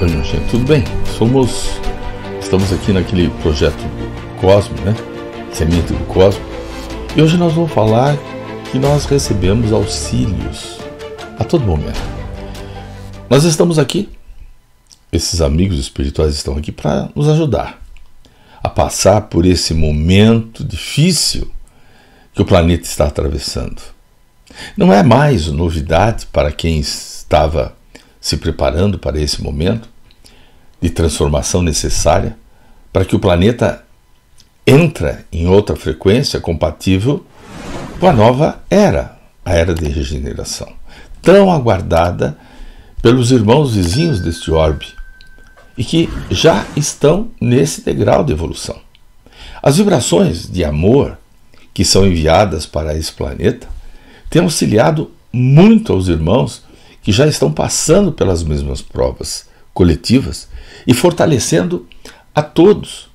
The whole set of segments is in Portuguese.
Oi, gente, tudo bem? Somos. Estamos aqui naquele projeto Cosmo, né? Semente do Cosmo. E hoje nós vamos falar que nós recebemos auxílios a todo momento. Nós estamos aqui, esses amigos espirituais estão aqui para nos ajudar a passar por esse momento difícil que o planeta está atravessando. Não é mais novidade para quem estava se preparando para esse momento de transformação necessária para que o planeta entra em outra frequência compatível com a nova era, a era de regeneração, tão aguardada pelos irmãos vizinhos deste orbe e que já estão nesse degrau de evolução. As vibrações de amor que são enviadas para esse planeta têm auxiliado muito aos irmãos que já estão passando pelas mesmas provas coletivas e fortalecendo a todos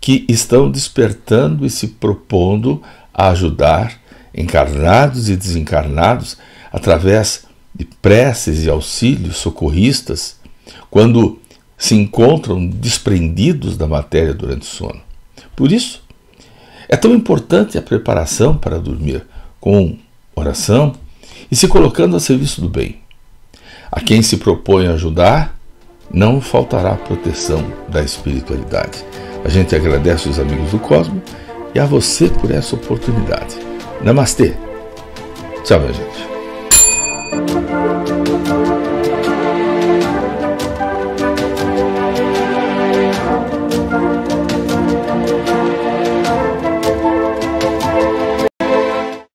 que estão despertando e se propondo a ajudar encarnados e desencarnados através de preces e auxílios socorristas quando se encontram desprendidos da matéria durante o sono. Por isso, é tão importante a preparação para dormir com oração e se colocando a serviço do bem. A quem se propõe ajudar, não faltará proteção da espiritualidade. A gente agradece os amigos do Cosmo e a você por essa oportunidade. Namastê! Tchau, minha gente.